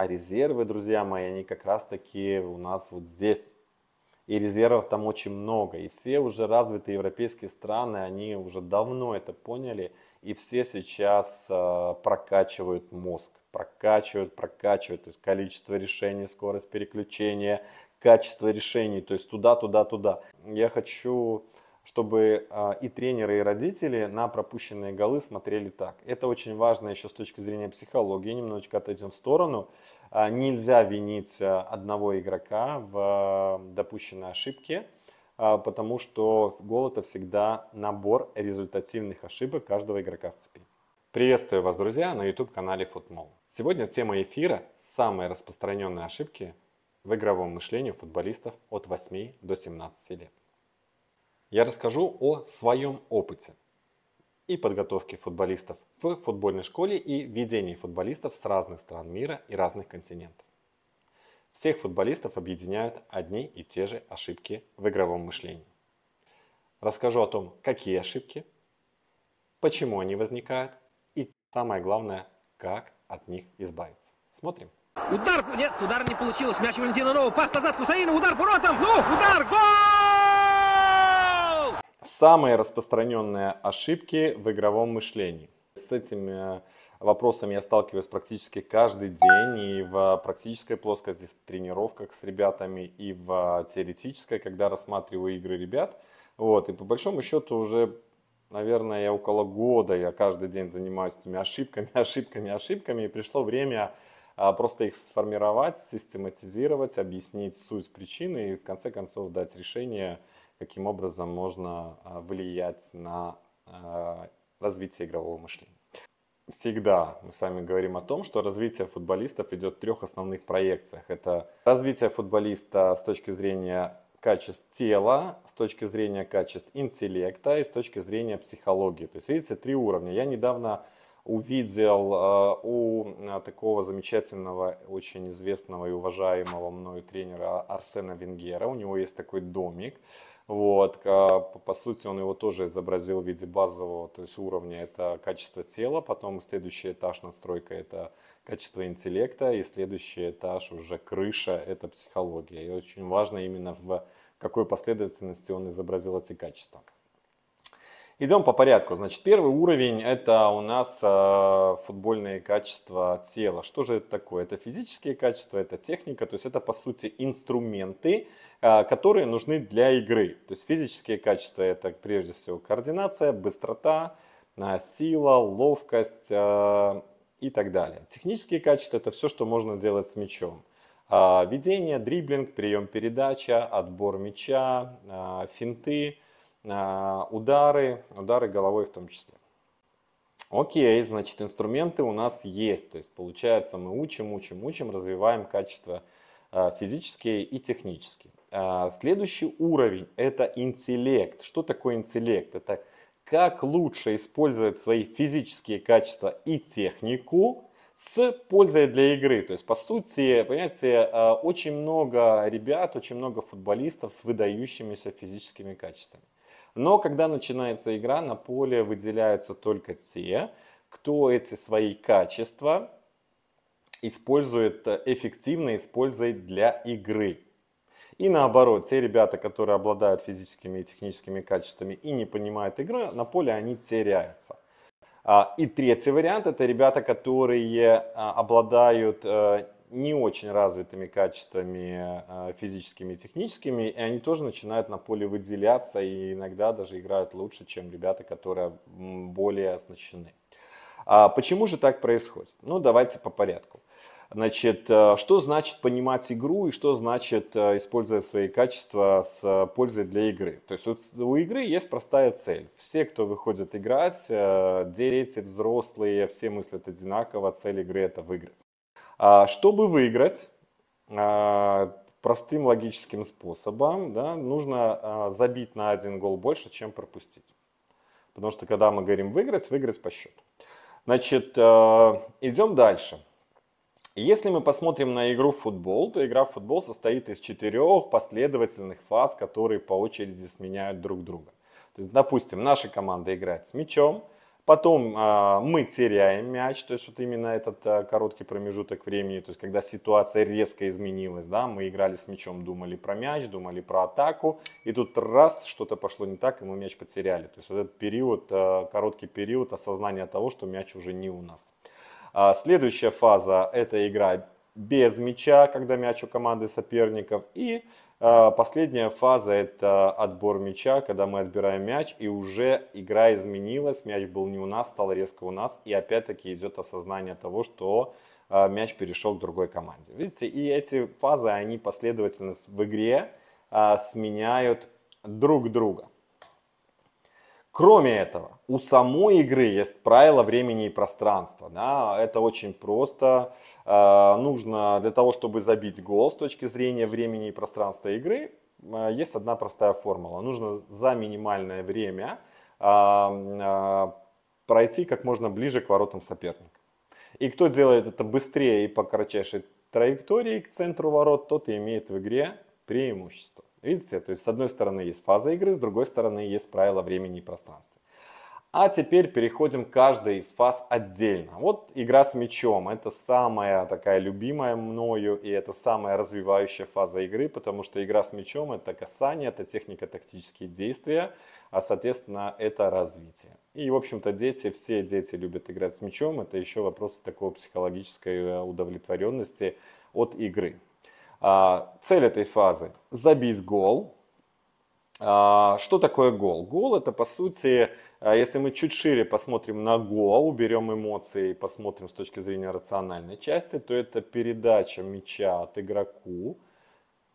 А резервы, друзья мои, они как раз таки у нас вот здесь. И резервов там очень много. И все уже развитые европейские страны, они уже давно это поняли. И все сейчас э, прокачивают мозг. Прокачивают, прокачивают. То есть количество решений, скорость переключения, качество решений. То есть туда, туда, туда. Я хочу чтобы а, и тренеры, и родители на пропущенные голы смотрели так. Это очень важно еще с точки зрения психологии, немножечко отойдем в сторону. А, нельзя винить а, одного игрока в допущенной ошибке, потому что гол это всегда набор результативных ошибок каждого игрока в цепи. Приветствую вас, друзья, на YouTube-канале Footmall. Сегодня тема эфира – самые распространенные ошибки в игровом мышлении футболистов от 8 до 17 лет я расскажу о своем опыте и подготовке футболистов в футбольной школе и ведении футболистов с разных стран мира и разных континентов. Всех футболистов объединяют одни и те же ошибки в игровом мышлении. Расскажу о том, какие ошибки, почему они возникают и самое главное, как от них избавиться. Смотрим. Удар, нет, удар не получилось. Мяч Валентина Нового, пас назад Кусаина, удар по ротам, ну, удар, гол! Самые распространенные ошибки в игровом мышлении. С этими вопросами я сталкиваюсь практически каждый день и в практической плоскости, в тренировках с ребятами, и в теоретической, когда рассматриваю игры ребят. Вот, и по большому счету уже, наверное, я около года, я каждый день занимаюсь этими ошибками, ошибками, ошибками, и пришло время а, просто их сформировать, систематизировать, объяснить суть причины и в конце концов дать решение, каким образом можно а, влиять на а, развитие игрового мышления. Всегда мы с вами говорим о том, что развитие футболистов идет в трех основных проекциях. Это развитие футболиста с точки зрения качеств тела, с точки зрения качеств интеллекта и с точки зрения психологии. То есть, видите, три уровня. Я недавно увидел э, у такого замечательного, очень известного и уважаемого мною тренера Арсена Венгера. У него есть такой домик, вот, по сути, он его тоже изобразил в виде базового, то есть уровня это качество тела, потом следующий этаж настройка это качество интеллекта, и следующий этаж уже крыша это психология. И очень важно именно в какой последовательности он изобразил эти качества. Идем по порядку. Значит, первый уровень это у нас э, футбольные качества тела. Что же это такое? Это физические качества, это техника, то есть это по сути инструменты, которые нужны для игры. То есть физические качества это прежде всего координация, быстрота, э, сила, ловкость э, и так далее. Технические качества это все, что можно делать с мячом. Ведение, дриблинг, прием передача, отбор мяча, финты а, удары, удары головой в том числе. Окей, значит, инструменты у нас есть. То есть, получается, мы учим, учим, учим, развиваем качества а, физические и технические. А, следующий уровень – это интеллект. Что такое интеллект? Это как лучше использовать свои физические качества и технику с пользой для игры. То есть, по сути, понимаете, очень много ребят, очень много футболистов с выдающимися физическими качествами. Но когда начинается игра, на поле выделяются только те, кто эти свои качества использует э, эффективно, использует для игры. И наоборот, те ребята, которые обладают физическими и техническими качествами и не понимают игры, на поле они теряются. А, и третий вариант это ребята, которые а, обладают э, не очень развитыми качествами э, физическими и техническими, и они тоже начинают на поле выделяться и иногда даже играют лучше, чем ребята, которые более оснащены. А почему же так происходит? Ну, давайте по порядку. Значит, э, что значит понимать игру и что значит э, использовать свои качества с пользой для игры? То есть у игры есть простая цель. Все, кто выходит играть, дети, взрослые, все мыслят одинаково, цель игры это выиграть. А, чтобы выиграть а, простым логическим способом, да, нужно а, забить на один гол больше, чем пропустить. Потому что когда мы говорим выиграть, выиграть по счету. Значит, идем дальше. Если мы посмотрим на игру в футбол, то игра в футбол состоит из четырех последовательных фаз, которые по очереди сменяют друг друга. То есть, допустим, наша команда играет с мячом, Потом э, мы теряем мяч, то есть вот именно этот э, короткий промежуток времени, то есть когда ситуация резко изменилась, да, мы играли с мячом, думали про мяч, думали про атаку, и тут раз что-то пошло не так, и мы мяч потеряли. То есть вот этот период, э, короткий период осознания того, что мяч уже не у нас. А следующая фаза это игра без мяча, когда мяч у команды соперников. И э, последняя фаза это отбор мяча, когда мы отбираем мяч и уже игра изменилась, мяч был не у нас, стал резко у нас. И опять-таки идет осознание того, что э, мяч перешел к другой команде. Видите, и эти фазы, они последовательно в игре сменяют друг друга. Кроме этого, у самой игры есть правила времени и пространства. Да? Это очень просто. Э, нужно для того, чтобы забить гол с точки зрения времени и пространства игры, э, есть одна простая формула. Нужно за минимальное время э, пройти как можно ближе к воротам соперника. И кто делает это быстрее и по кратчайшей траектории к центру ворот, тот и имеет в игре преимущество. Видите, то есть с одной стороны есть фаза игры, с другой стороны есть правила времени и пространства. А теперь переходим к каждой из фаз отдельно. Вот игра с мячом. Это самая такая любимая мною и это самая развивающая фаза игры, потому что игра с мячом это касание, это технико-тактические действия, а соответственно это развитие. И в общем-то дети, все дети любят играть с мячом. Это еще вопрос такой психологической э, удовлетворенности от игры. А, цель этой фазы – забить гол. А, что такое гол? Гол – это, по сути, а, если мы чуть шире посмотрим на гол, уберем эмоции и посмотрим с точки зрения рациональной части, то это передача мяча от игроку,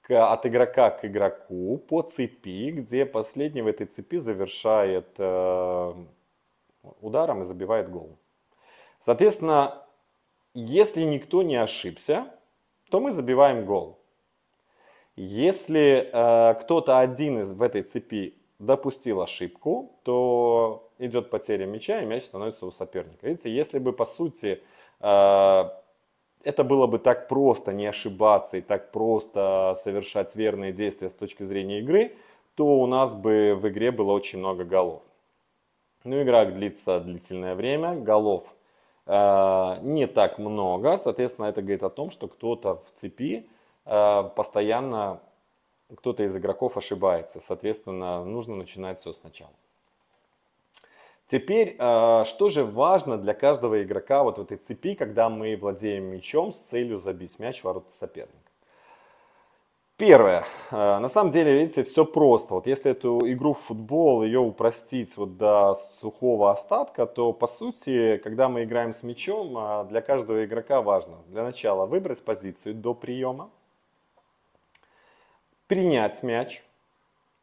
от игрока к игроку по цепи, где последний в этой цепи завершает э, ударом и забивает гол. Соответственно, если никто не ошибся, то мы забиваем гол. Если э, кто-то один из, в этой цепи допустил ошибку, то идет потеря мяча, и мяч становится у соперника. Видите, если бы, по сути, э, это было бы так просто не ошибаться и так просто совершать верные действия с точки зрения игры, то у нас бы в игре было очень много голов. Но игра длится длительное время, голов не так много. Соответственно, это говорит о том, что кто-то в цепи э, постоянно, кто-то из игроков ошибается. Соответственно, нужно начинать все сначала. Теперь, э, что же важно для каждого игрока вот в этой цепи, когда мы владеем мячом с целью забить мяч в ворота соперника? Первое. Э, на самом деле, видите, все просто. Вот если эту игру в футбол, ее упростить вот до сухого остатка, то по сути, когда мы играем с мячом, э, для каждого игрока важно для начала выбрать позицию до приема, принять мяч.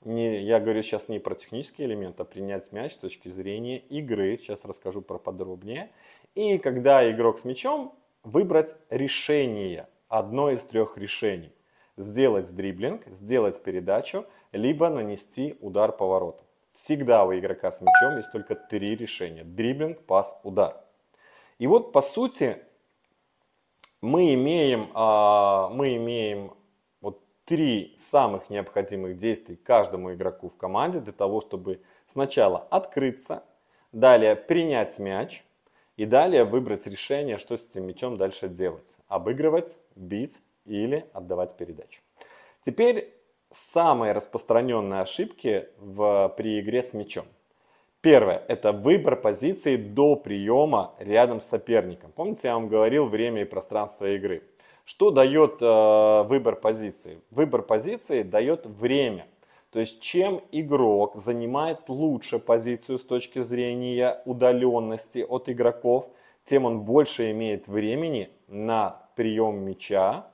Не, я говорю сейчас не про технический элемент, а принять мяч с точки зрения игры. Сейчас расскажу про подробнее. И когда игрок с мячом, выбрать решение, одно из трех решений сделать дриблинг, сделать передачу, либо нанести удар по воротам. Всегда у игрока с мячом есть только три решения. Дриблинг, пас, удар. И вот по сути мы имеем, а, мы имеем вот три самых необходимых действий каждому игроку в команде для того, чтобы сначала открыться, далее принять мяч и далее выбрать решение, что с этим мячом дальше делать. Обыгрывать, бить или отдавать передачу. Теперь самые распространенные ошибки в, при игре с мячом. Первое – это выбор позиции до приема рядом с соперником. Помните, я вам говорил время и пространство игры. Что дает э, выбор позиции? Выбор позиции дает время. То есть чем игрок занимает лучше позицию с точки зрения удаленности от игроков, тем он больше имеет времени на прием мяча,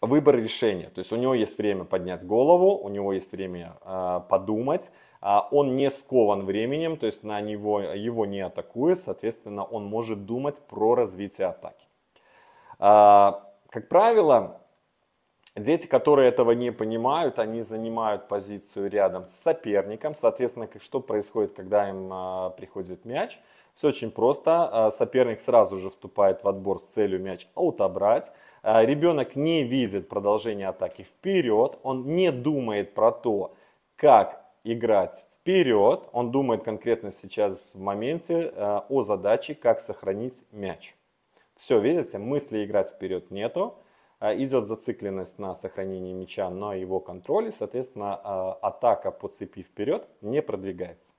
выбор решения. То есть у него есть время поднять голову, у него есть время э, подумать, э, он не скован временем, то есть на него, его не атакует, соответственно, он может думать про развитие атаки. Э, как правило, дети, которые этого не понимают, они занимают позицию рядом с соперником, соответственно, что происходит, когда им э, приходит мяч? Все очень просто, соперник сразу же вступает в отбор с целью мяч отобрать, ребенок не видит продолжение атаки вперед, он не думает про то, как играть вперед, он думает конкретно сейчас в моменте э, о задаче, как сохранить мяч. Все, видите, мысли играть вперед нету, э, идет зацикленность на сохранении мяча, на его контроле, соответственно, атака по цепи вперед не продвигается.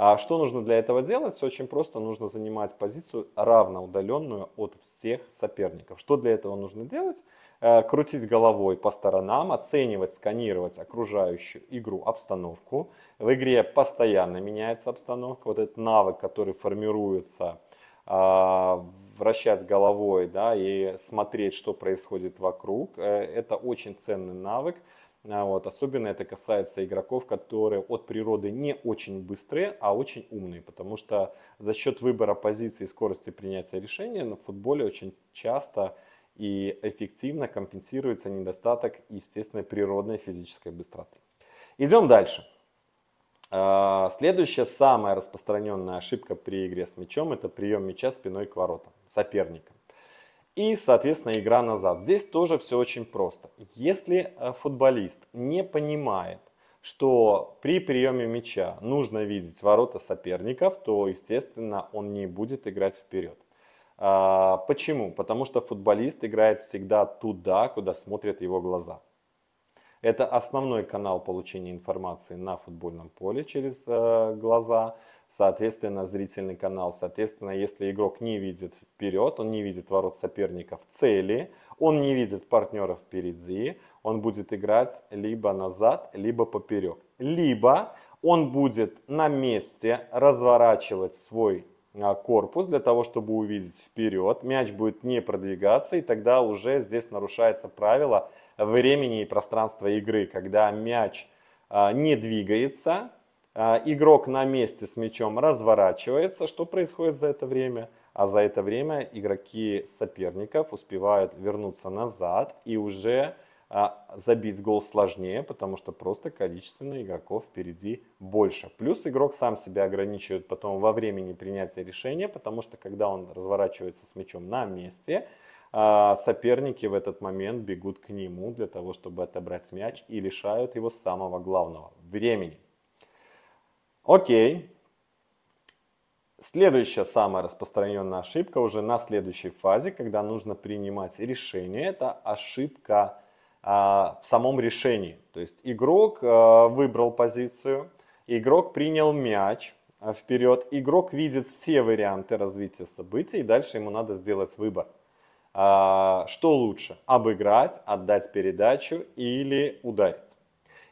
А что нужно для этого делать? Все очень просто. Нужно занимать позицию равноудаленную от всех соперников. Что для этого нужно делать? Э, крутить головой по сторонам, оценивать, сканировать окружающую игру, обстановку. В игре постоянно меняется обстановка. Вот этот навык, который формируется, а, вращать головой да, и смотреть, что происходит вокруг. Э, это очень ценный навык. А, вот. Особенно это касается игроков, которые от природы не очень быстрые, а очень умные. Потому что за счет выбора позиции и скорости принятия решения на футболе очень часто и эффективно компенсируется недостаток естественной природной физической быстроты. Идем дальше. А, следующая самая распространенная ошибка при игре с мячом это прием мяча спиной к воротам соперника. И, соответственно, игра назад. Здесь тоже все очень просто. Если э, футболист не понимает, что при приеме мяча нужно видеть ворота соперников, то, естественно, он не будет играть вперед. А, почему? Потому что футболист играет всегда туда, куда смотрят его глаза. Это основной канал получения информации на футбольном поле через э, глаза соответственно, зрительный канал. Соответственно, если игрок не видит вперед, он не видит ворот соперника в цели, он не видит партнеров впереди, он будет играть либо назад, либо поперек. Либо он будет на месте разворачивать свой а, корпус для того, чтобы увидеть вперед. Мяч будет не продвигаться, и тогда уже здесь нарушается правило времени и пространства игры, когда мяч а, не двигается, игрок на месте с мячом разворачивается. Что происходит за это время? А за это время игроки соперников успевают вернуться назад и уже а, забить гол сложнее, потому что просто количественно игроков впереди больше. Плюс игрок сам себя ограничивает потом во времени принятия решения, потому что когда он разворачивается с мячом на месте, а, соперники в этот момент бегут к нему для того, чтобы отобрать мяч и лишают его самого главного – времени. Окей. Следующая самая распространенная ошибка уже на следующей фазе, когда нужно принимать решение, это ошибка а, в самом решении. То есть игрок а, выбрал позицию, игрок принял мяч а, вперед, игрок видит все варианты развития событий, и дальше ему надо сделать выбор. А, что лучше, обыграть, отдать передачу или ударить?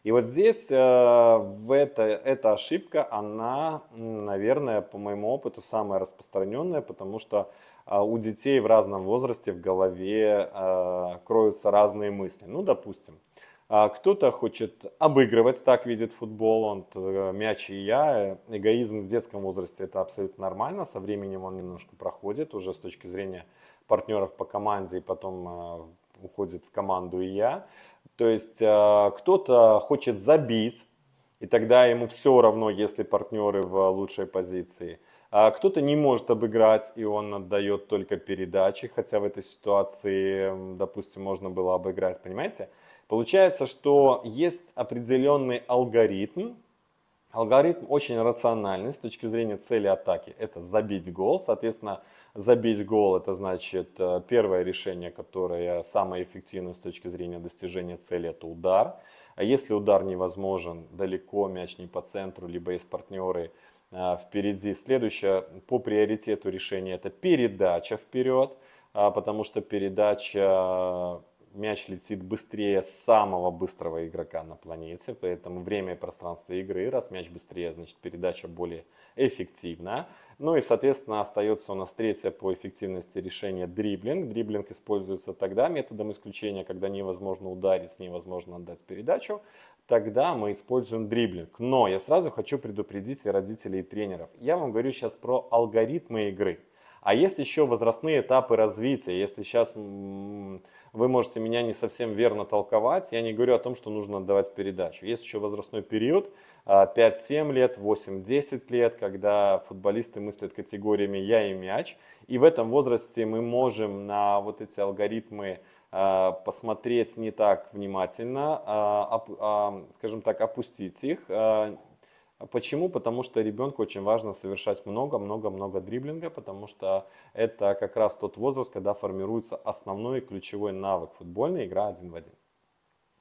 И вот здесь э, в это, эта ошибка, она, наверное, по моему опыту, самая распространенная, потому что э, у детей в разном возрасте в голове э, кроются разные мысли. Ну, допустим, кто-то хочет обыгрывать, так видит футбол, он мяч и я. Эгоизм в детском возрасте это абсолютно нормально, со временем он немножко проходит уже с точки зрения партнеров по команде и потом уходит в команду и я. То есть э, кто-то хочет забить, и тогда ему все равно, если партнеры в лучшей позиции. А кто-то не может обыграть, и он отдает только передачи, хотя в этой ситуации, допустим, можно было обыграть, понимаете? Получается, что есть определенный алгоритм, Алгоритм очень рациональный с точки зрения цели атаки. Это забить гол. Соответственно, забить гол это значит э, первое решение, которое самое эффективное с точки зрения достижения цели, это удар. А если удар невозможен далеко, мяч не по центру, либо есть партнеры э, впереди. Следующее по приоритету решение это передача вперед, а, потому что передача мяч летит быстрее самого быстрого игрока на планете, поэтому время и пространство игры, раз мяч быстрее, значит передача более эффективна. Ну и, соответственно, остается у нас третье по эффективности решения дриблинг. Дриблинг используется тогда методом исключения, когда невозможно ударить, невозможно отдать передачу. Тогда мы используем дриблинг. Но я сразу хочу предупредить и родителей, и тренеров. Я вам говорю сейчас про алгоритмы игры. А есть еще возрастные этапы развития. Если сейчас вы можете меня не совсем верно толковать, я не говорю о том, что нужно отдавать передачу. Есть еще возрастной период, 5-7 а, лет, 8-10 лет, когда футболисты мыслят категориями «я» и «мяч». И в этом возрасте мы можем на вот эти алгоритмы а, посмотреть не так внимательно, а, скажем так, опустить их, Почему? Потому что ребенку очень важно совершать много-много-много дриблинга, потому что это как раз тот возраст, когда формируется основной ключевой навык футбольной игра один в один.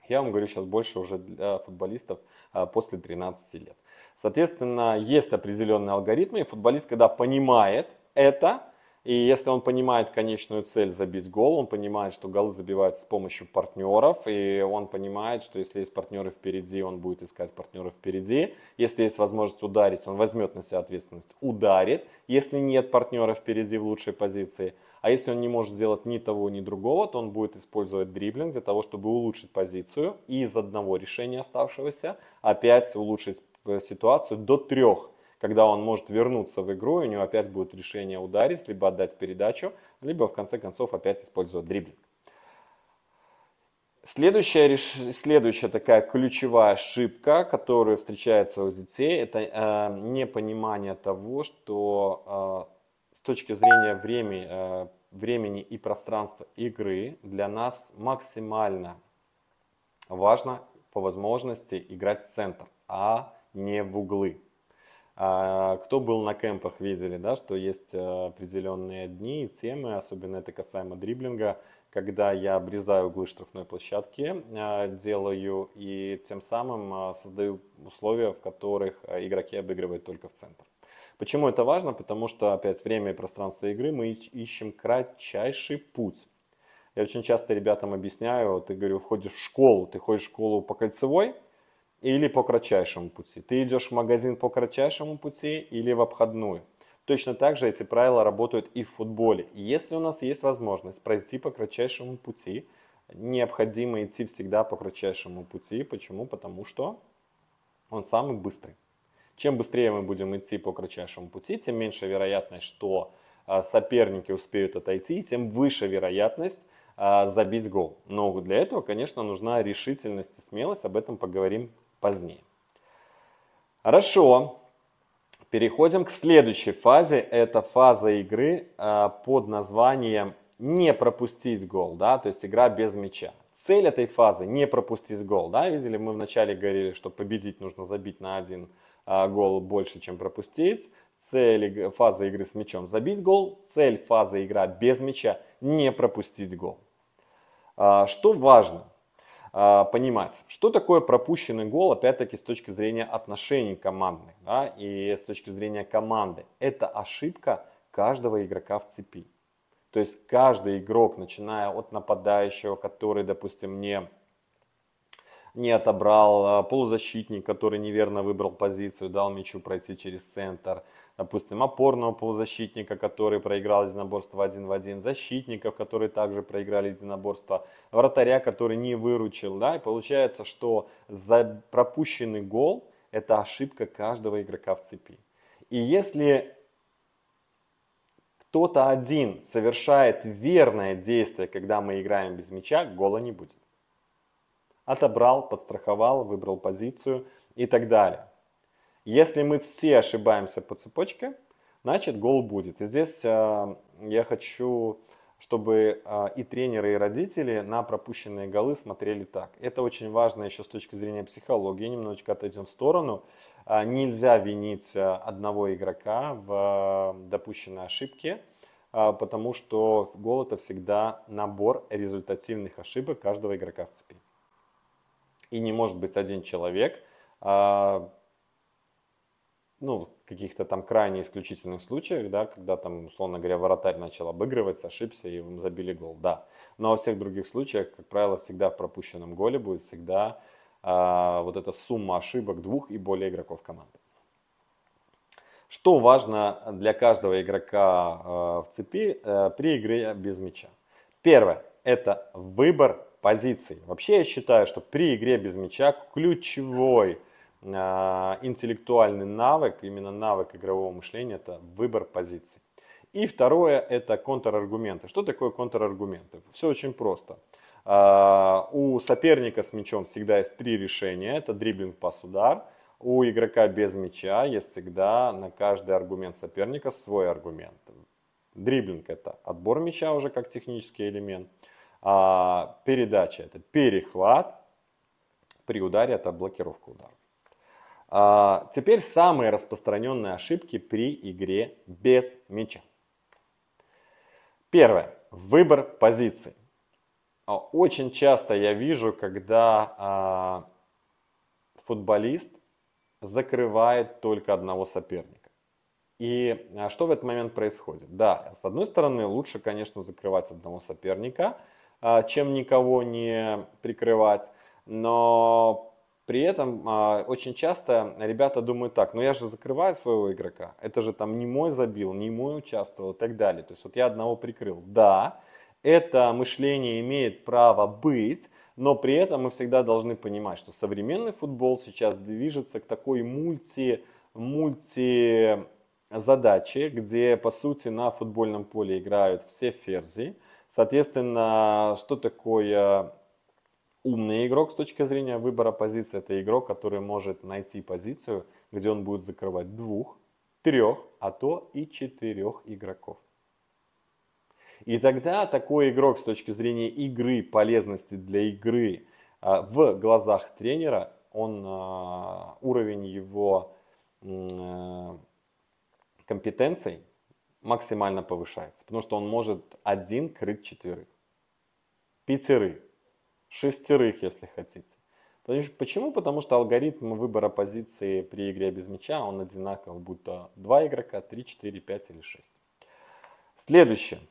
Я вам говорю сейчас больше уже для футболистов а, после 13 лет. Соответственно, есть определенные алгоритмы, и футболист, когда понимает это, и если он понимает конечную цель забить гол, он понимает, что голы забиваются с помощью партнеров, и он понимает, что если есть партнеры впереди, он будет искать партнеров впереди. Если есть возможность ударить, он возьмет на себя ответственность, ударит. Если нет партнера впереди в лучшей позиции, а если он не может сделать ни того, ни другого, то он будет использовать дриблинг для того, чтобы улучшить позицию и из одного решения оставшегося опять улучшить э, ситуацию до трех когда он может вернуться в игру, и у него опять будет решение ударить, либо отдать передачу, либо в конце концов опять использовать дриблинг. Следующая, следующая такая ключевая ошибка, которая встречается у детей, это э, непонимание того, что э, с точки зрения времени, э, времени и пространства игры для нас максимально важно по возможности играть в центр, а не в углы. А, кто был на кемпах, видели, да, что есть э, определенные дни и темы, особенно это касаемо дриблинга, когда я обрезаю углы штрафной площадки, э, делаю и тем самым э, создаю условия, в которых игроки обыгрывают только в центр. Почему это важно? Потому что опять время и пространство игры мы ищем кратчайший путь. Я очень часто ребятам объясняю, ты говорю, входишь в школу, ты ходишь в школу по кольцевой, или по кратчайшему пути. Ты идешь в магазин по кратчайшему пути или в обходную. Точно так же эти правила работают и в футболе. И если у нас есть возможность пройти по кратчайшему пути, необходимо идти всегда по кратчайшему пути. Почему? Потому что он самый быстрый. Чем быстрее мы будем идти по кратчайшему пути, тем меньше вероятность, что а, соперники успеют отойти, тем выше вероятность а, забить гол. Но для этого, конечно, нужна решительность и смелость. Об этом поговорим позднее. Хорошо. Переходим к следующей фазе. Это фаза игры э, под названием «не пропустить гол», да, то есть игра без мяча. Цель этой фазы не пропустить гол, да, видели, мы вначале говорили, что победить нужно забить на один э, гол больше, чем пропустить. Цель фазы игры с мячом забить гол, цель фазы игра без мяча не пропустить гол. Э, что важно? А, понимать, что такое пропущенный гол, опять-таки с точки зрения отношений командных да, и с точки зрения команды. Это ошибка каждого игрока в цепи. То есть каждый игрок, начиная от нападающего, который, допустим, не, не отобрал, а, полузащитник, который неверно выбрал позицию, дал мячу пройти через центр – допустим, опорного полузащитника, который проиграл единоборство один в один, защитников, которые также проиграли единоборство, вратаря, который не выручил. Да? И получается, что за пропущенный гол это ошибка каждого игрока в цепи. И если кто-то один совершает верное действие, когда мы играем без мяча, гола не будет. Отобрал, подстраховал, выбрал позицию и так далее. Если мы все ошибаемся по цепочке, значит гол будет. И здесь э, я хочу, чтобы э, и тренеры, и родители на пропущенные голы смотрели так. Это очень важно еще с точки зрения психологии. Немножечко отойдем в сторону. Э, нельзя винить одного игрока в допущенной ошибке, потому что гол это всегда набор результативных ошибок каждого игрока в цепи. И не может быть один человек, ну, в каких-то там крайне исключительных случаях, да, когда там, условно говоря, воротарь начал обыгрывать, ошибся и им забили гол, да. Но во всех других случаях, как правило, всегда в пропущенном голе будет всегда а, вот эта сумма ошибок двух и более игроков команды. Что важно для каждого игрока э, в цепи э, при игре без мяча? Первое – это выбор позиций. Вообще я считаю, что при игре без мяча ключевой – а, интеллектуальный навык, именно навык игрового мышления, это выбор позиций. И второе, это контраргументы. Что такое контраргументы? Все очень просто. А, у соперника с мячом всегда есть три решения. Это дриблинг, пас, удар. У игрока без мяча есть всегда на каждый аргумент соперника свой аргумент. Дриблинг это отбор мяча уже как технический элемент. А передача это перехват. При ударе это блокировка удара. А, теперь самые распространенные ошибки при игре без мяча. Первое. Выбор позиций. А, очень часто я вижу, когда а, футболист закрывает только одного соперника. И а, что в этот момент происходит? Да, с одной стороны, лучше, конечно, закрывать одного соперника, чем никого не прикрывать. Но при этом а, очень часто ребята думают так, ну я же закрываю своего игрока, это же там не мой забил, не мой участвовал и так далее. То есть вот я одного прикрыл. Да, это мышление имеет право быть, но при этом мы всегда должны понимать, что современный футбол сейчас движется к такой мульти, мульти задаче, где по сути на футбольном поле играют все ферзи. Соответственно, что такое умный игрок с точки зрения выбора позиции? Это игрок, который может найти позицию, где он будет закрывать двух, трех, а то и четырех игроков. И тогда такой игрок с точки зрения игры, полезности для игры а, в глазах тренера, он, а, уровень его а, компетенций максимально повышается. Потому что он может один крыть четверых, пятерых, шестерых, если хотите. Почему? Потому что алгоритм выбора позиции при игре без мяча, он одинаков, будь то 2 игрока, 3, 4, 5 или 6. Следующее.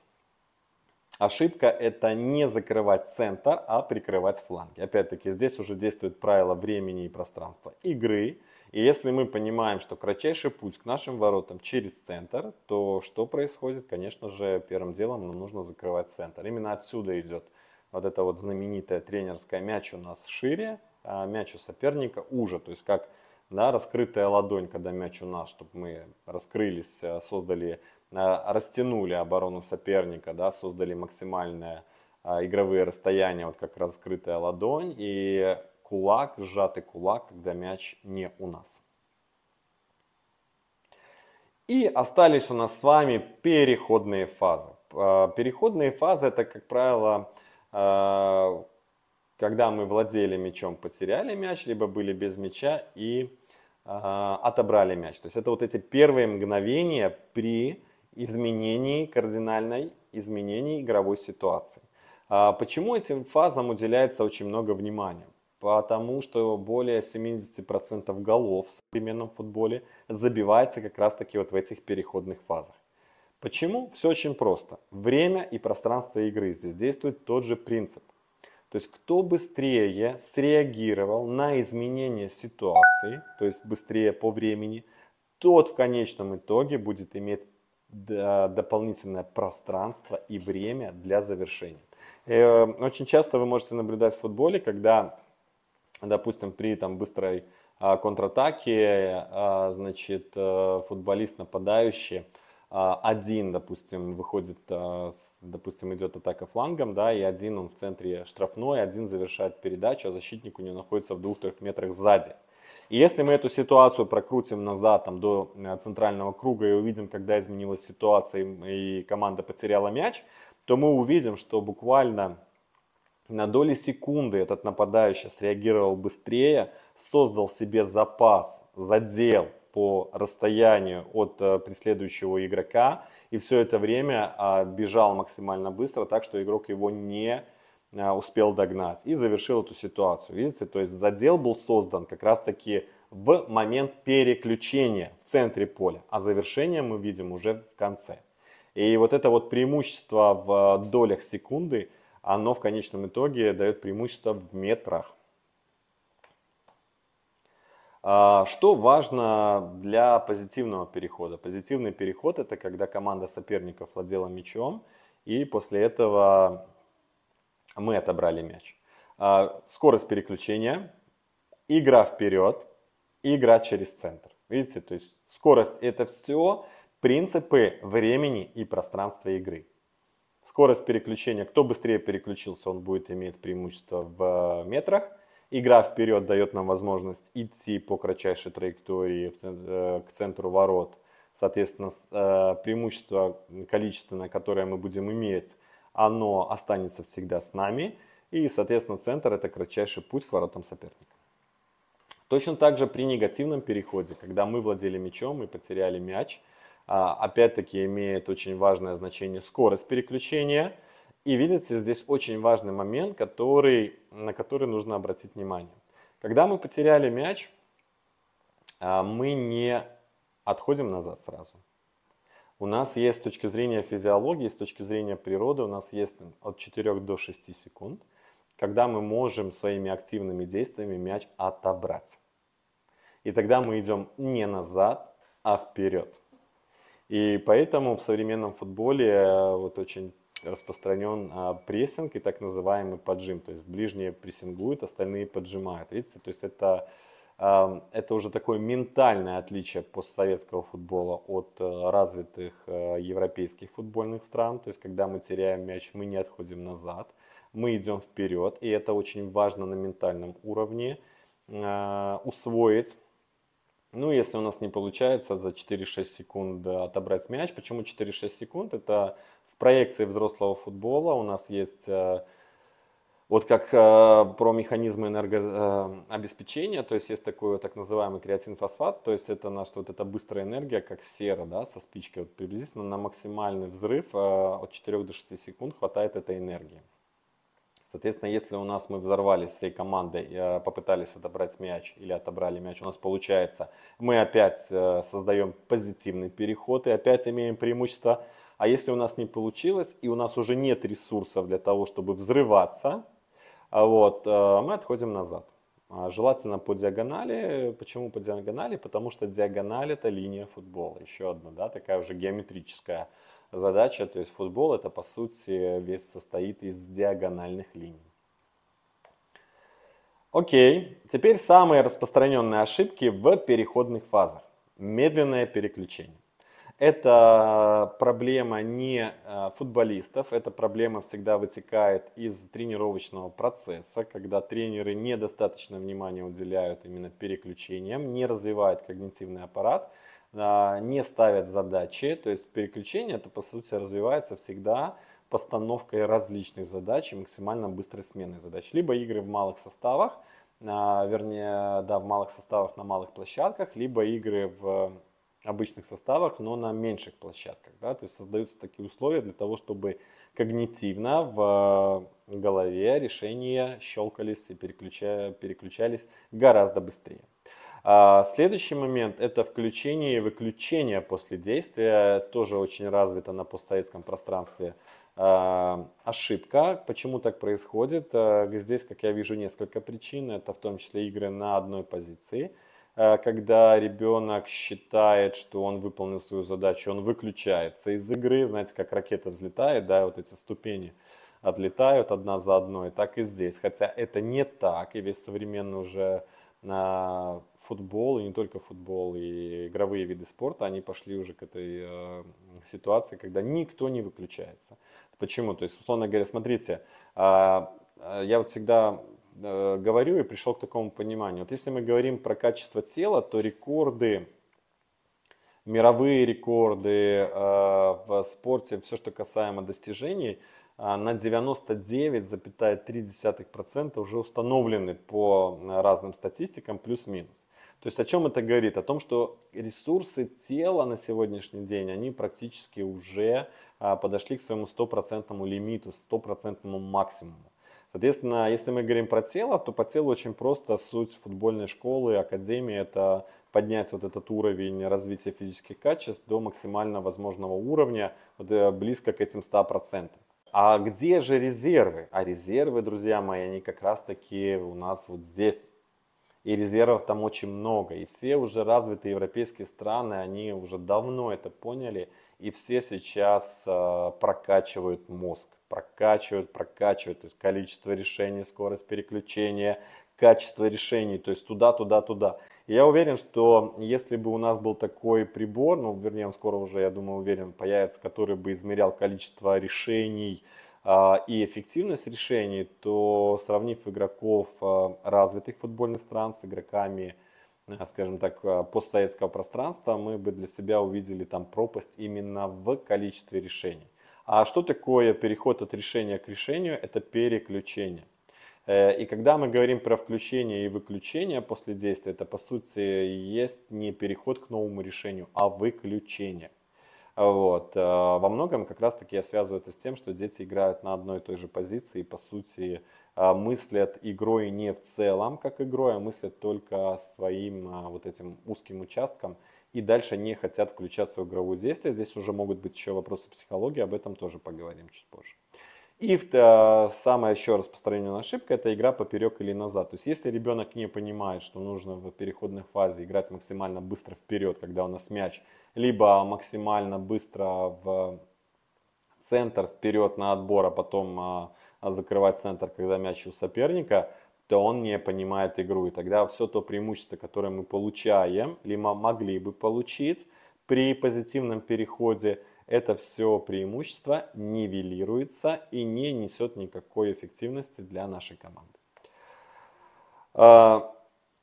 Ошибка это не закрывать центр, а прикрывать фланги. Опять-таки здесь уже действует правило времени и пространства игры. И если мы понимаем, что кратчайший путь к нашим воротам через центр, то что происходит? Конечно же, первым делом нам нужно закрывать центр. Именно отсюда идет вот эта вот знаменитая тренерская мяч у нас шире, а мяч у соперника уже. То есть как да, раскрытая ладонь, когда мяч у нас, чтобы мы раскрылись, э, создали Э, растянули оборону соперника, да, создали максимальное э, игровые расстояния, вот как раскрытая ладонь, и кулак, сжатый кулак, когда мяч не у нас. И остались у нас с вами переходные фазы. Э, переходные фазы это, как правило, когда мы владели мячом, потеряли мяч, либо были без мяча и отобрали мяч. То есть это вот эти первые мгновения при изменений, кардинальной изменений игровой ситуации. А почему этим фазам уделяется очень много внимания? Потому что более 70% голов в современном футболе забивается как раз таки вот в этих переходных фазах. Почему? Все очень просто. Время и пространство игры. Здесь действует тот же принцип. То есть кто быстрее среагировал на изменение ситуации, то есть быстрее по времени, тот в конечном итоге будет иметь дополнительное пространство и время для завершения. Э, очень часто вы можете наблюдать в футболе, когда, допустим, при там, быстрой а, контратаке, а, значит, э, футболист нападающий а, один, допустим, выходит, допустим, идет атака флангом, да, и один он в центре штрафной, один завершает передачу, а защитник у него находится в двух-трех метрах сзади. И если мы эту ситуацию прокрутим назад там, до э, центрального круга и увидим, когда изменилась ситуация и команда потеряла мяч, то мы увидим, что буквально на доли секунды этот нападающий среагировал быстрее, создал себе запас, задел по расстоянию от э, преследующего игрока, и все это время а, бежал максимально быстро, так что игрок его не Э, успел догнать и завершил эту ситуацию. Видите, то есть задел был создан как раз таки в момент переключения в центре поля, а завершение мы видим уже в конце. И вот это вот преимущество в долях секунды, оно в конечном итоге дает преимущество в метрах. А, что важно для позитивного перехода? Позитивный переход это когда команда соперников владела мячом и после этого мы отобрали мяч. А, скорость переключения, игра вперед, игра через центр. Видите, то есть скорость это все принципы времени и пространства игры. Скорость переключения, кто быстрее переключился, он будет иметь преимущество в метрах. Игра вперед дает нам возможность идти по кратчайшей траектории э, к центру ворот. Соответственно, э, преимущество количественное, которое мы будем иметь, оно останется всегда с нами. И, соответственно, центр это кратчайший путь к воротам соперника. Точно так же при негативном переходе, когда мы владели мячом и потеряли мяч, опять-таки имеет очень важное значение скорость переключения. И видите, здесь очень важный момент, который, на который нужно обратить внимание. Когда мы потеряли мяч, а, мы не отходим назад сразу. У нас есть с точки зрения физиологии, с точки зрения природы, у нас есть от 4 до 6 секунд, когда мы можем своими активными действиями мяч отобрать. И тогда мы идем не назад, а вперед. И поэтому в современном футболе э, вот очень распространен а, прессинг и так называемый поджим. То есть ближние прессингуют, остальные поджимают. Видите, то есть это это уже такое ментальное отличие постсоветского футбола от э, развитых э, европейских футбольных стран. То есть, когда мы теряем мяч, мы не отходим назад, мы идем вперед. И это очень важно на ментальном уровне усвоить. Ну, если у нас не получается за 4-6 секунд отобрать мяч. Почему 4-6 секунд? Это в проекции взрослого футбола у нас есть вот как э, про механизмы энергообеспечения, то есть есть такой так называемый креатинфосфат, то есть это наш вот эта быстрая энергия, как сера, да, со спичкой, вот приблизительно на максимальный взрыв э, от 4 до 6 секунд хватает этой энергии. Соответственно, если у нас мы взорвались всей командой, э, попытались отобрать мяч или отобрали мяч, у нас получается, мы опять э, создаем позитивный переход и опять имеем преимущество. А если у нас не получилось и у нас уже нет ресурсов для того, чтобы взрываться, а вот, э, мы отходим назад. А желательно по диагонали. Почему по диагонали? Потому что диагональ это линия футбола. Еще одна, да, такая уже геометрическая задача. То есть футбол это по сути весь состоит из диагональных линий. Окей, теперь самые распространенные ошибки в переходных фазах. Медленное переключение. Это проблема не э, футболистов, эта проблема всегда вытекает из тренировочного процесса, когда тренеры недостаточно внимания уделяют именно переключениям, не развивают когнитивный аппарат, не ставят задачи. То есть переключение это по сути развивается всегда постановкой различных задач и максимально быстрой сменой задач. Либо игры в малых составах, а, вернее, да, в малых составах на малых площадках, либо игры в обычных составах, но на меньших площадках. Да? То есть создаются такие условия для того, чтобы когнитивно в голове решения щелкались и переключались гораздо быстрее. А следующий момент это включение и выключение после действия, тоже очень развито на постсоветском пространстве. А, ошибка. Почему так происходит? А, здесь, как я вижу, несколько причин. Это в том числе игры на одной позиции – когда ребенок считает, что он выполнил свою задачу, он выключается из игры, знаете, как ракета взлетает, да, вот эти ступени отлетают одна за одной, так и здесь. Хотя это не так, и весь современный уже футбол, и не только футбол, и игровые виды спорта, они пошли уже к этой э, ситуации, когда никто не выключается. Почему? То есть, условно говоря, смотрите, э, я вот всегда Э, говорю и пришел к такому пониманию. Вот если мы говорим про качество тела, то рекорды, мировые рекорды э, в спорте, все, что касаемо достижений, э, на 99,3% уже установлены по разным статистикам плюс-минус. То есть о чем это говорит? О том, что ресурсы тела на сегодняшний день, они практически уже подошли к своему стопроцентному лимиту, стопроцентному максимуму. Соответственно, если мы говорим про тело, то по телу очень просто суть футбольной школы, академии – это поднять вот этот уровень развития физических качеств до максимально возможного уровня, вот, э, близко к этим 100%. А где же резервы? А резервы, друзья мои, они как раз таки у нас вот здесь. И резервов там очень много. И все уже развитые европейские страны, они уже давно это поняли. И все сейчас э, прокачивают мозг прокачивают, прокачивают, то есть количество решений, скорость переключения, качество решений, то есть туда, туда, туда. И я уверен, что если бы у нас был такой прибор, ну, вернее, он скоро уже, я думаю, уверен, появится, который бы измерял количество решений и эффективность решений, то сравнив игроков э, развитых футбольных стран с игроками, э, скажем так, постсоветского пространства, мы бы для себя увидели там пропасть именно в количестве решений. А что такое переход от решения к решению? Это переключение. Э, и когда мы говорим про включение и выключение после действия, это по сути есть не переход к новому решению, а выключение. Вот. Э, во многом как раз таки я связываю это с тем, что дети играют на одной и той же позиции и по сути э, мыслят игрой не в целом как игрой, а мыслят только своим вот этим узким участком и дальше не хотят включаться в игровое действие. Здесь уже могут быть еще вопросы психологии, об этом тоже поговорим чуть позже. И э, самая еще распространенная ошибка – это игра поперек или назад. То есть если ребенок не понимает, что нужно в переходной фазе играть максимально быстро вперед, когда у нас мяч, либо максимально быстро в центр вперед на отбор, а потом а, закрывать центр, когда мяч у соперника, то он не понимает игру. И тогда все то преимущество, которое мы получаем, либо могли бы получить при позитивном переходе – это все преимущество нивелируется и не несет никакой эффективности для нашей команды. А,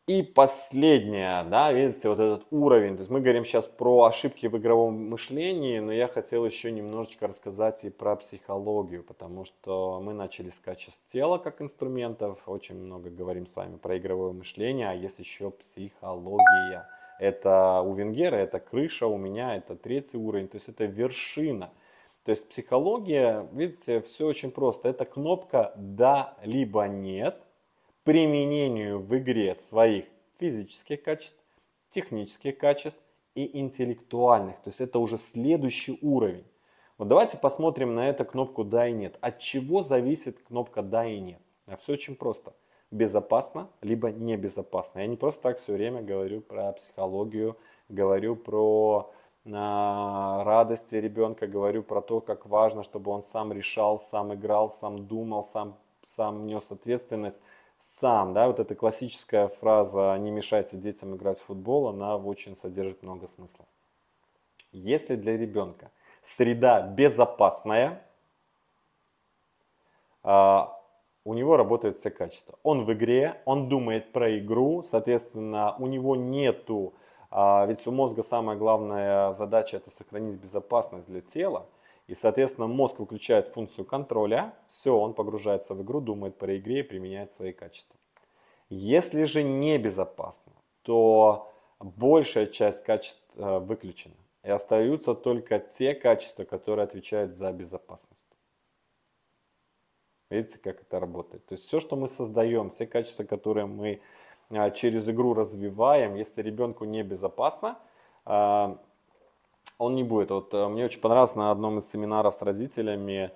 и последнее, да, видите, вот этот уровень. То есть мы говорим сейчас про ошибки в игровом мышлении, но я хотел еще немножечко рассказать и про психологию, потому что мы начали с качеств тела как инструментов, очень много говорим с вами про игровое мышление, а есть еще психология это у Венгера, это крыша, у меня это третий уровень, то есть это вершина. То есть психология, видите, все очень просто. Это кнопка «да» либо «нет» применению в игре своих физических качеств, технических качеств и интеллектуальных. То есть это уже следующий уровень. Вот давайте посмотрим на эту кнопку «да» и «нет». От чего зависит кнопка «да» и «нет»? Все очень просто безопасно, либо небезопасно. Я не просто так все время говорю про психологию, говорю про а, радости ребенка, говорю про то, как важно, чтобы он сам решал, сам играл, сам думал, сам, сам нес ответственность, сам, да, вот эта классическая фраза «не мешайте детям играть в футбол», она очень содержит много смысла. Если для ребенка среда безопасная, а, у него работают все качества. Он в игре, он думает про игру, соответственно, у него нету, а, ведь у мозга самая главная задача это сохранить безопасность для тела, и, соответственно, мозг выключает функцию контроля, все, он погружается в игру, думает про игре и применяет свои качества. Если же небезопасно, то большая часть качеств э, выключена, и остаются только те качества, которые отвечают за безопасность. Видите, как это работает? То есть все, что мы создаем, все качества, которые мы а, через игру развиваем, если ребенку небезопасно, а, он не будет. Вот а, мне очень понравилось на одном из семинаров с родителями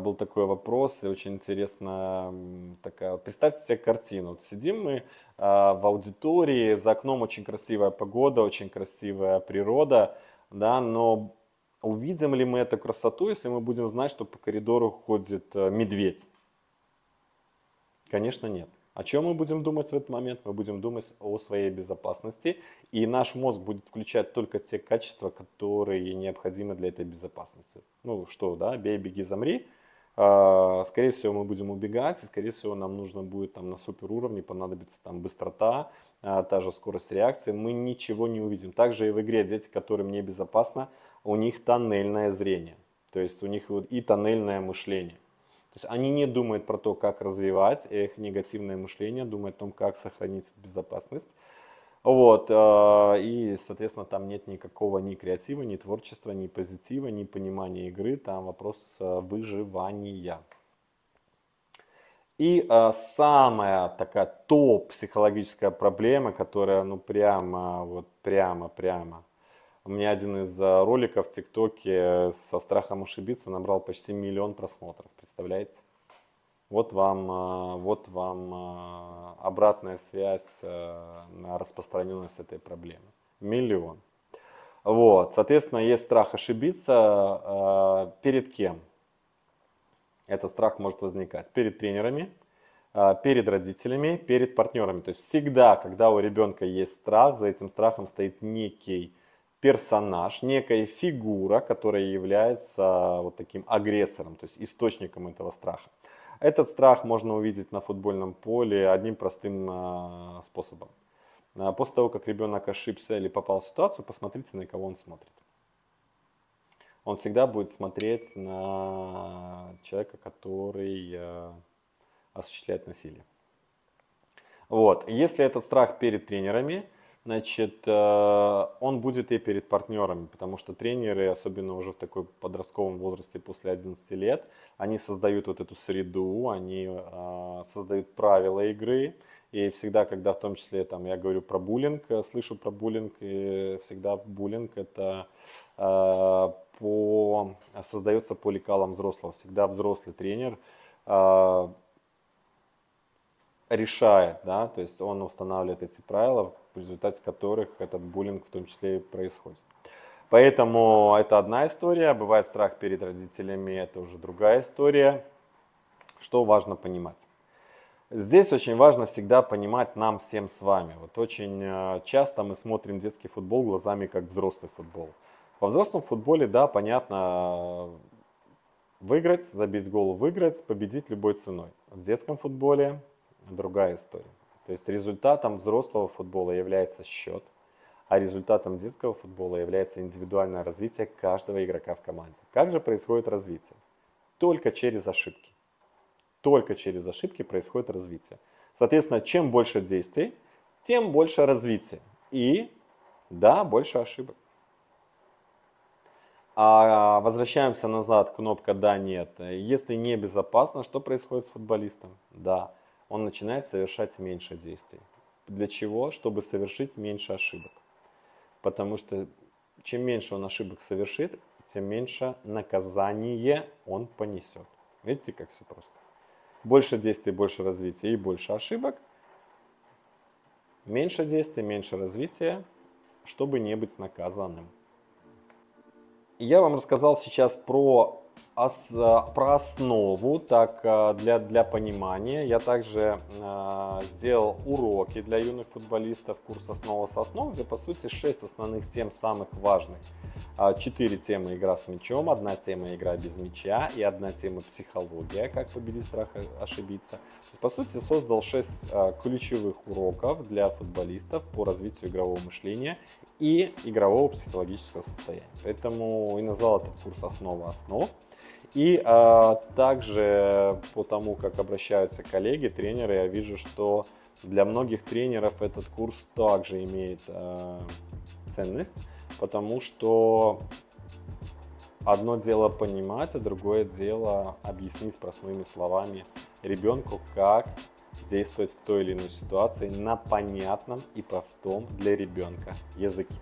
был такой вопрос, и очень интересно такая. Представьте себе картину. Вот сидим мы в аудитории, за окном очень красивая погода, очень красивая природа, да, но увидим ли мы эту красоту, если мы будем знать, что по коридору ходит медведь? Конечно, нет. О чем мы будем думать в этот момент? Мы будем думать о своей безопасности, и наш мозг будет включать только те качества, которые необходимы для этой безопасности. Ну что, да, бей, беги, замри. А, скорее всего, мы будем убегать, и, скорее всего, нам нужно будет там на супер уровне понадобится там быстрота, а, та же скорость реакции. Мы ничего не увидим. Также и в игре дети, которым небезопасно, у них тоннельное зрение. То есть у них и тоннельное мышление. Есть они не думают про то, как развивать, их негативное мышление думает о том, как сохранить безопасность. Вот, э, и, соответственно, там нет никакого ни креатива, ни творчества, ни позитива, ни понимания игры, там вопрос э, выживания. И э, самая такая топ психологическая проблема, которая, ну, прямо, вот прямо, прямо у меня один из э, роликов в ТикТоке со страхом ошибиться набрал почти миллион просмотров. Представляете? Вот вам, э, вот вам э, обратная связь на распространенность этой проблемы. Миллион. Вот, соответственно, есть страх ошибиться. Перед кем? Этот страх может возникать. Перед тренерами, перед родителями, перед партнерами. То есть всегда, когда у ребенка есть страх, за этим страхом стоит некий персонаж, некая фигура, которая является вот таким агрессором, то есть источником этого страха. Этот страх можно увидеть на футбольном поле одним простым э, способом. А, после того, как ребенок ошибся или попал в ситуацию, посмотрите, на кого он смотрит. Он всегда будет смотреть на человека, который осуществлять насилие. Вот. Если этот страх перед тренерами, значит, э, он будет и перед партнерами, потому что тренеры, особенно уже в такой подростковом возрасте после 11 лет, они создают вот эту среду, они э, создают правила игры, и всегда, когда в том числе там, я говорю про буллинг, э, слышу про буллинг, и всегда буллинг это э, по, создается по лекалам взрослого. Всегда взрослый тренер э, решает, да, то есть он устанавливает эти правила, в результате которых этот буллинг в том числе и происходит. Поэтому это одна история, бывает страх перед родителями, это уже другая история. Что важно понимать? Здесь очень важно всегда понимать нам всем с вами. Вот очень э, часто мы смотрим детский футбол глазами как взрослый футбол. Во взрослом футболе, да, понятно, выиграть, забить гол, выиграть, победить любой ценой. В детском футболе другая история. То есть результатом взрослого футбола является счет, а результатом детского футбола является индивидуальное развитие каждого игрока в команде. Как же происходит развитие? Только через ошибки. Только через ошибки происходит развитие. Соответственно, чем больше действий, тем больше развития. И, да, больше ошибок. А возвращаемся назад, кнопка «да», «нет». Если небезопасно, что происходит с футболистом? Да, он начинает совершать меньше действий. Для чего? Чтобы совершить меньше ошибок. Потому что чем меньше он ошибок совершит, тем меньше наказание он понесет. Видите, как все просто. Больше действий, больше развития и больше ошибок. Меньше действий, меньше развития, чтобы не быть наказанным. Я вам рассказал сейчас про ос, э, про основу, так э, для, для понимания. Я также э, сделал уроки для юных футболистов, курс «Основа с основ», где по сути 6 основных тем самых важных. А, четыре темы игра с мячом, одна тема игра без мяча и одна тема психология, как победить страх ошибиться. По сути, создал 6 ключевых уроков для футболистов по развитию игрового мышления и игрового психологического состояния. Поэтому и назвал этот курс «Основа основ». И а, также по тому, как обращаются коллеги, тренеры, я вижу, что для многих тренеров этот курс также имеет а, ценность, потому что одно дело понимать, а другое дело объяснить простыми словами ребенку, как действовать в той или иной ситуации на понятном и простом для ребенка языке.